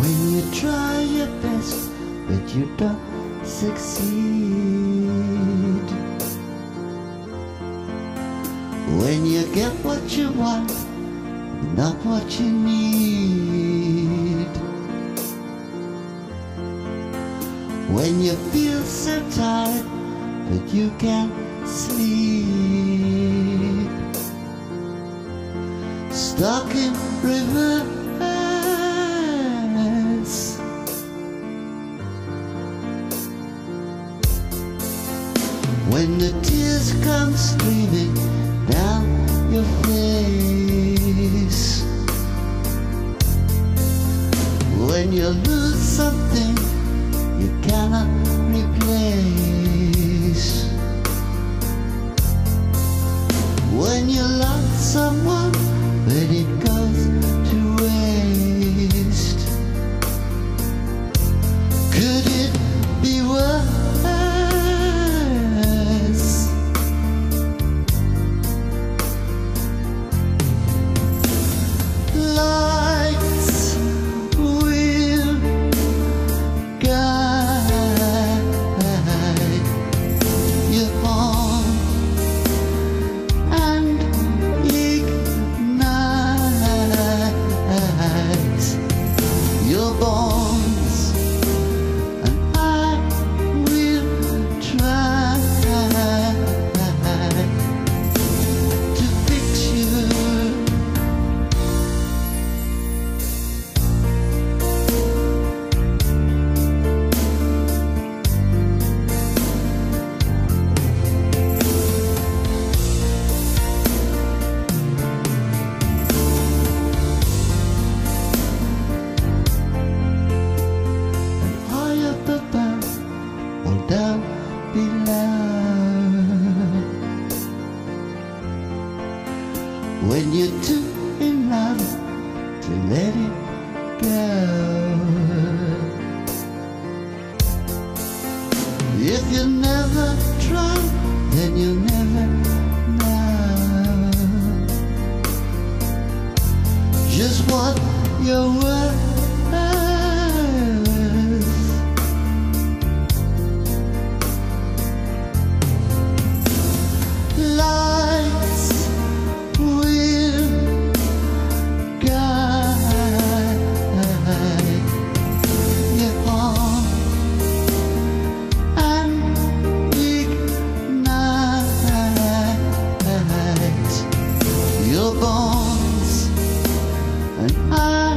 When you try your best, but you don't succeed. When you get what you want, not what you need. When you feel so tired, but you can't sleep. Stuck in reverse. When the tears come streaming down your face. When you lose something you cannot replace. When you love hoa yêu ơi Bye.